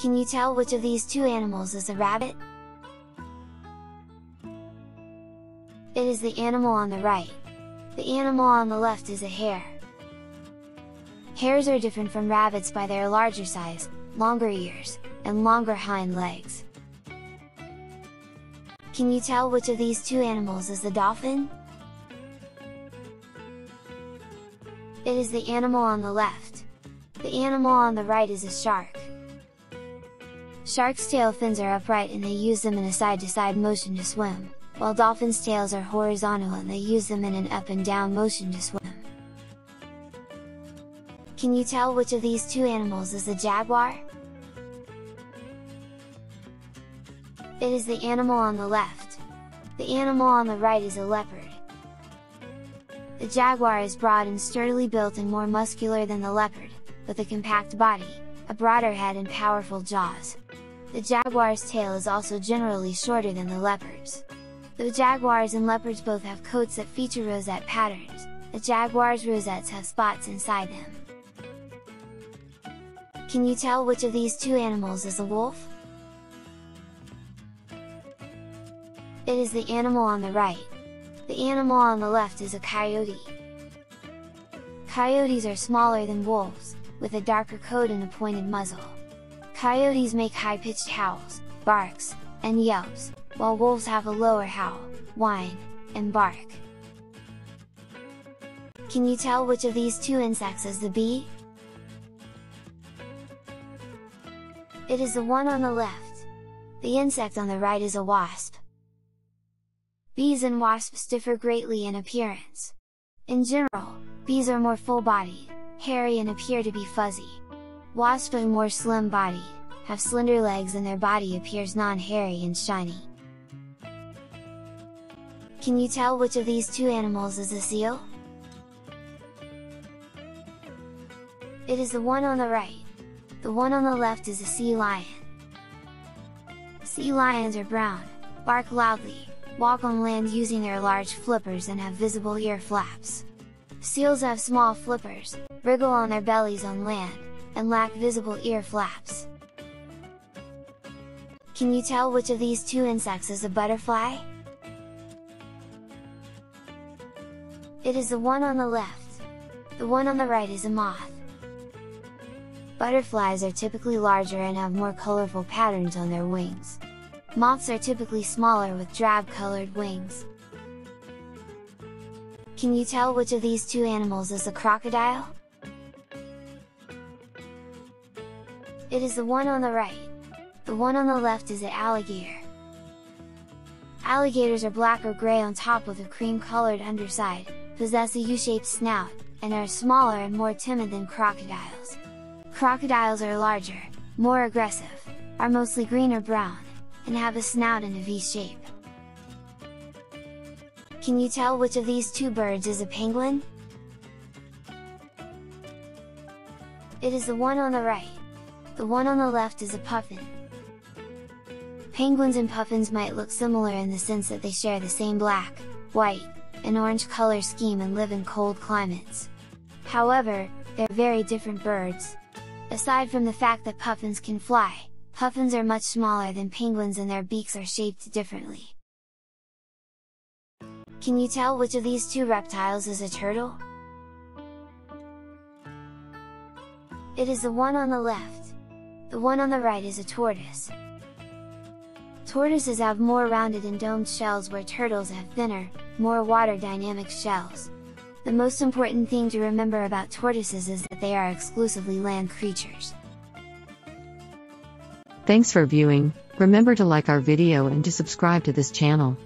Can you tell which of these two animals is a rabbit? It is the animal on the right. The animal on the left is a hare. Hares are different from rabbits by their larger size, longer ears, and longer hind legs. Can you tell which of these two animals is the dolphin? It is the animal on the left. The animal on the right is a shark. Sharks' tail fins are upright and they use them in a side-to-side -side motion to swim, while dolphins' tails are horizontal and they use them in an up and down motion to swim. Can you tell which of these two animals is a jaguar? It is the animal on the left. The animal on the right is a leopard. The jaguar is broad and sturdily built and more muscular than the leopard, with a compact body, a broader head and powerful jaws. The jaguar's tail is also generally shorter than the leopard's. Though jaguars and leopards both have coats that feature rosette patterns, the jaguar's rosettes have spots inside them. Can you tell which of these two animals is a wolf? It is the animal on the right. The animal on the left is a coyote. Coyotes are smaller than wolves, with a darker coat and a pointed muzzle. Coyotes make high-pitched howls, barks, and yelps, while wolves have a lower howl, whine, and bark. Can you tell which of these two insects is the bee? It is the one on the left. The insect on the right is a wasp. Bees and wasps differ greatly in appearance. In general, bees are more full-bodied, hairy and appear to be fuzzy. Wasps are more slim-bodied, have slender legs and their body appears non-hairy and shiny. Can you tell which of these two animals is a seal? It is the one on the right. The one on the left is a sea lion. Sea lions are brown, bark loudly, walk on land using their large flippers and have visible ear flaps. Seals have small flippers, wriggle on their bellies on land, and lack visible ear flaps. Can you tell which of these two insects is a butterfly? It is the one on the left. The one on the right is a moth. Butterflies are typically larger and have more colorful patterns on their wings. Moths are typically smaller with drab-colored wings. Can you tell which of these two animals is a crocodile? It is the one on the right. The one on the left is an alligator. Alligators are black or gray on top with a cream-colored underside, possess a U-shaped snout, and are smaller and more timid than crocodiles. Crocodiles are larger, more aggressive, are mostly green or brown, and have a snout in a V shape. Can you tell which of these two birds is a penguin? It is the one on the right. The one on the left is a puffin. Penguins and puffins might look similar in the sense that they share the same black, white, and orange color scheme and live in cold climates. However, they're very different birds. Aside from the fact that puffins can fly, puffins are much smaller than penguins and their beaks are shaped differently. Can you tell which of these two reptiles is a turtle? It is the one on the left. The one on the right is a tortoise. Tortoises have more rounded and domed shells where turtles have thinner, more water dynamic shells. The most important thing to remember about tortoises is that they are exclusively land creatures. Thanks for viewing, remember to like our video and to subscribe to this channel.